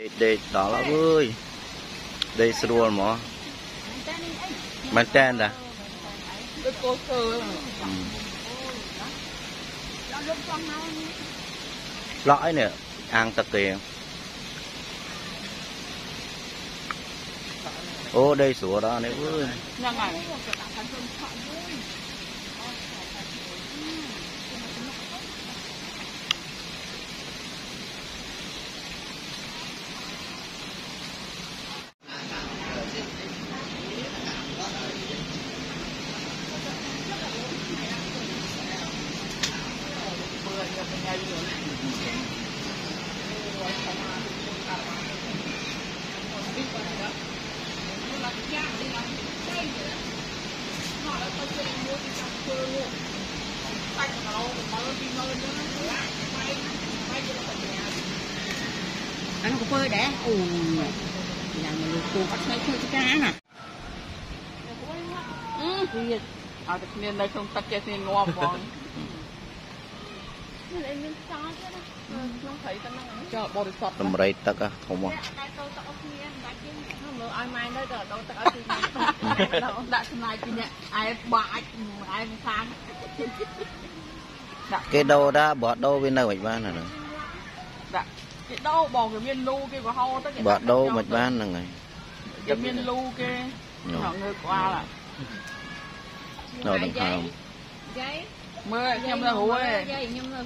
ដេកដេកដល់ហើយអើយដេកស្រួលហ្មងមែនតើតាដូចគោកើឡក់អីនេះអាងទឹកគេអូដេកស្រួលដល់នេះអើយហ្នឹងហើយ anh có phơi đẻ ù nhà người cô bắt thấy chơi cái cá nè អឺវាឲ្យតែគ្នានៅក្នុងទឹកចេះគ្នាងាប់ហ្មង មានអីមានខ្យល់ទៀតណាក្នុងព្រៃតែហ្នឹងចុះបរិសុទ្ធតម្រៃទឹកហ៎ធំហ៎តែទៅទឹកអស់គ្នាមិនបាច់យើងមើលឲ្យម៉ែនៅទៅដល់ទឹកឲ្យពីម៉ែដល់ដាក់ចំណាយពីអ្នកឯបាច់ឯមិនខាងដាក់គេដូរដែរបើអត់ដូរវានៅមិនបានអាហ្នឹងដាក់គេដោបងគេមានលូគេក៏ហោទៅគេបើអត់ដូរមិនបានហ្នឹងហើយគេមានលូគេញោមហៅងើក្បាលដល់ដង្ហើមយាយ មើលខ្ញុំនៅរួយយាយខ្ញុំនៅ